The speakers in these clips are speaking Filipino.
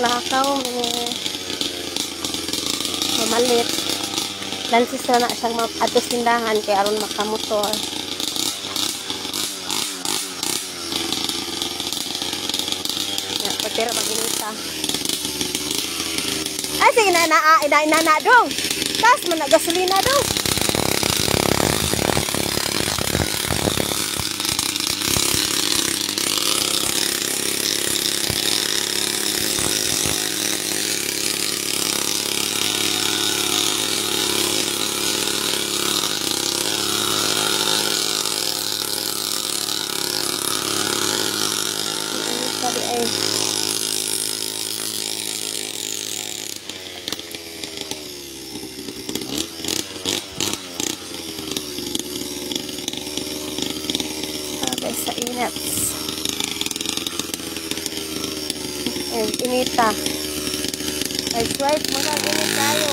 lakaw ni mamalit. Lansis na na siyang atos tindahan kay aron makamotor. Ya patira maginita ay sige na na ah, ina na dong tas man na dong sabi ay sabi sa init ay inita. Ay swipe mga ganit tayo.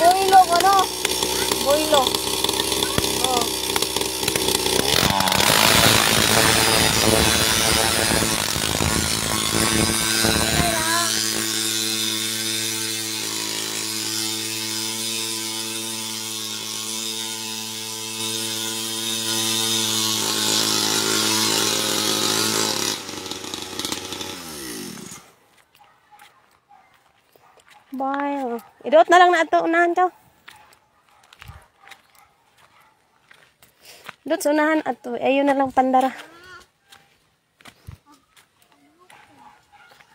Boilo ko no Boilo oh Bye. Idot na lang na ito. Unahan ka. Idot sa unahan ato. Ayun na lang pandara.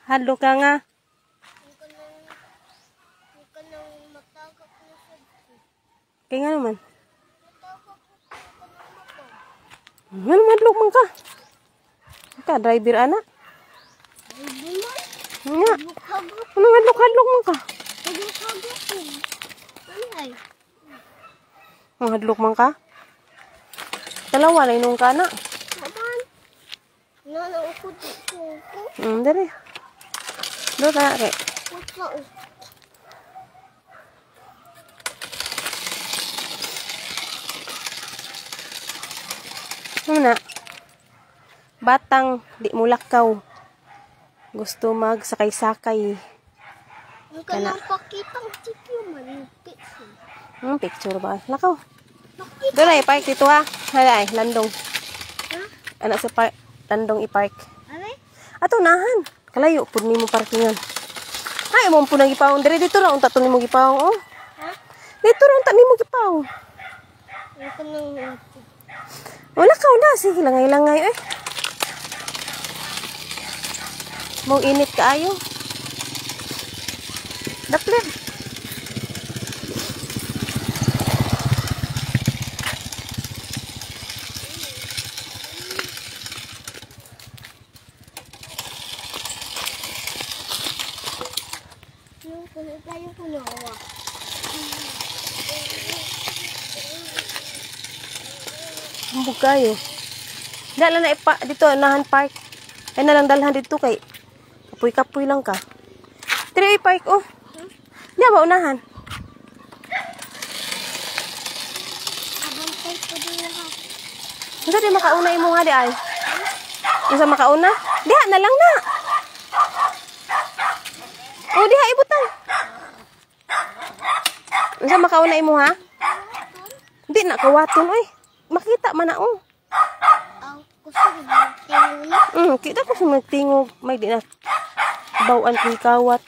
Halo ka nga. Kaya nga naman. Ano madlog man ka? Ka, driver ana. Nga. Ano hadlok-hadlok man ka? Ang hadlok man ka? Dalawa na inong ka na. Hmm, dari. Do ta kay. Ano na? Batang di mulakaw. Gusto mag sakay-sakay. Ang kanang pakitang sityo man. Hmm, picture ba? Lakaw. Doon ay park dito ha. Hala ay, landong. Anak sa park, landong i-park. Ato nahan. Kalayo pud nimo parkingan. Ay mo po nang gipawon dire dito ra unta to nimo gipawon oh. Ha? Dito ra unta nimo kanang Wala ka na sige langay-langay eh. Mong init kaayo. Kunawa. Humbog kayo. Dala na ipa dito nahan park. Ay na lang dalhan dito kay kapoy-kapoy lang ka. Dire i-park oh. Di ba unahan? Abantay ko din ha. Unsa di makauna imo nga di ay? Unsa makauna? Diha na lang na. Oh, diha ibutan. Unsa makauna imo ha? Di na kawaton oy. Makita man na oh. Mm, kita ko sa magtingog may di na bawaan kay kawat.